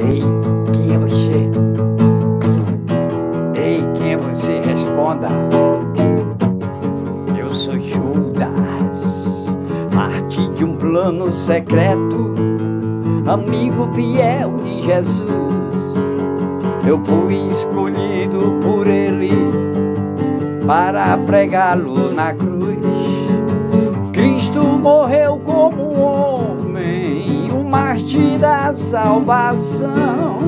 Ei, quem é você? Ei, quem é você? Responda. Eu sou Judas, parte de um plano secreto, amigo fiel de Jesus. Eu fui escolhido por ele para pregá-lo na cruz. Morreu como homem, o mártir da salvação,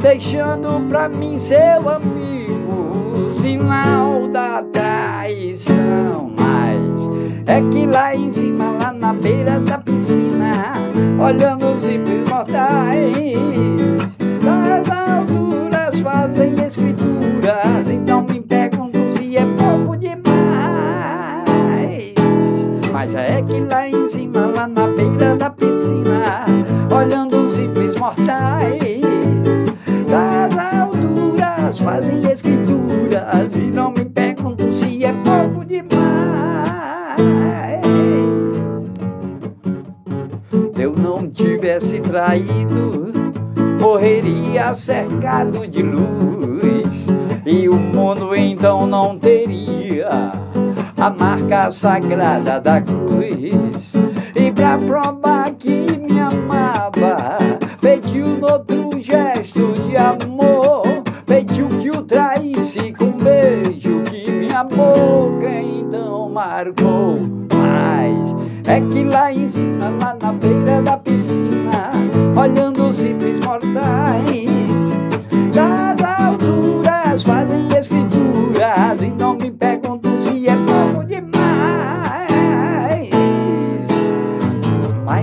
deixando para mim seu amigo, sinal da traição. Mas é que lá em cima, lá na beira da piscina, olhando os simples mortais, das alturas fazem da piscina, olhando os simples mortais, das alturas fazem escrituras, e não me pergunto se é pouco demais. Se eu não tivesse traído, morreria cercado de luz, e o mundo então não teria a marca sagrada da cruz. E pra provar que me amava, pediu outro gesto de amor, pediu que o traísse com um beijo que minha boca então marcou. Mas é que lá em cima, lá na beira da piscina, olhando os simples mortais,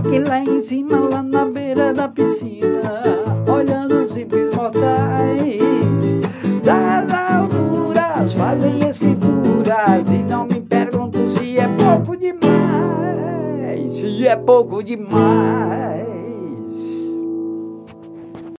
que lá em cima, lá na beira da piscina, olhando os simples mortais, das alturas fazem escrituras e não me pergunto se é pouco demais, se é pouco demais.